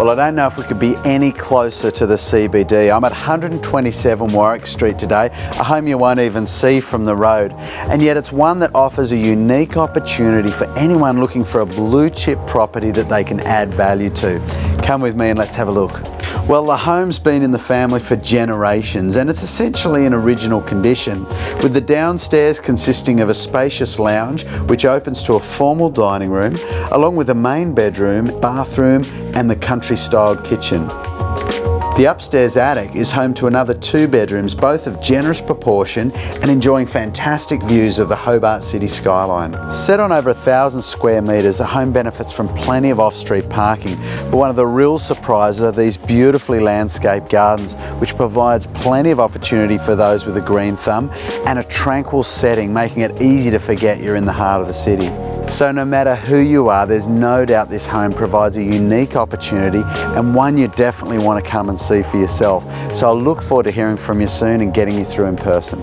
Well, I don't know if we could be any closer to the CBD. I'm at 127 Warwick Street today, a home you won't even see from the road. And yet it's one that offers a unique opportunity for anyone looking for a blue chip property that they can add value to. Come with me and let's have a look. Well, the home's been in the family for generations and it's essentially in original condition, with the downstairs consisting of a spacious lounge which opens to a formal dining room, along with a main bedroom, bathroom, and the country styled kitchen. The upstairs attic is home to another two bedrooms, both of generous proportion and enjoying fantastic views of the Hobart City skyline. Set on over a thousand square metres, the home benefits from plenty of off-street parking, but one of the real surprises are these beautifully landscaped gardens, which provides plenty of opportunity for those with a green thumb and a tranquil setting, making it easy to forget you're in the heart of the city. So no matter who you are, there's no doubt this home provides a unique opportunity and one you definitely want to come and see for yourself. So I look forward to hearing from you soon and getting you through in person.